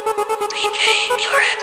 DJ Pure